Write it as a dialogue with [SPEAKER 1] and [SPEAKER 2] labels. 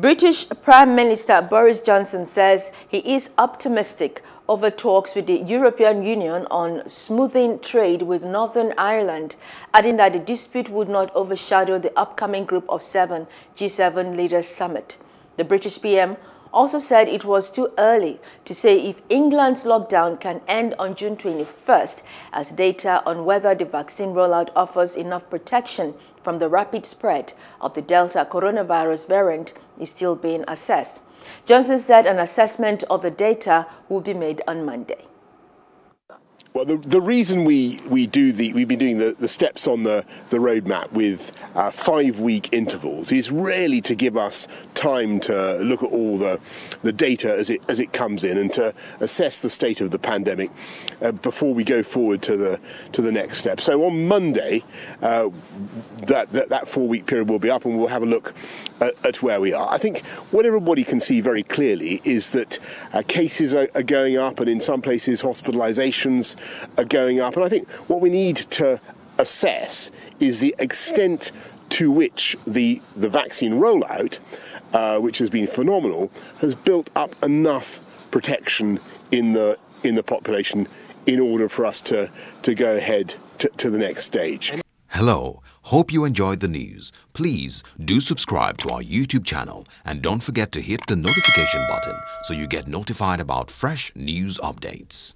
[SPEAKER 1] British Prime Minister Boris Johnson says he is optimistic over talks with the European Union on smoothing trade with Northern Ireland, adding that the dispute would not overshadow the upcoming Group of Seven G7 Leaders Summit. The British PM also said it was too early to say if England's lockdown can end on June 21st, as data on whether the vaccine rollout offers enough protection from the rapid spread of the Delta coronavirus variant is still being assessed. Johnson said an assessment of the data will be made on Monday.
[SPEAKER 2] Well, the, the reason we, we do the we've been doing the, the steps on the, the roadmap with uh, five week intervals is really to give us time to look at all the the data as it as it comes in and to assess the state of the pandemic uh, before we go forward to the to the next step. So on Monday, uh, that, that, that four week period will be up and we'll have a look at, at, where we are. I think what everybody can see very clearly is that uh, cases are, are going up and in some places hospitalizations are going up. And I think what we need to assess is the extent to which the, the vaccine rollout, uh, which has been phenomenal, has built up enough protection in the in the population in order for us to, to go ahead to, to the next stage.
[SPEAKER 3] Hello. Hope you enjoyed the news. Please do subscribe to our YouTube channel and don't forget to hit the notification button so you get notified about fresh news updates.